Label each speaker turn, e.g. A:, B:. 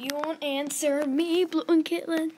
A: You won't answer me, Blue and Kitten.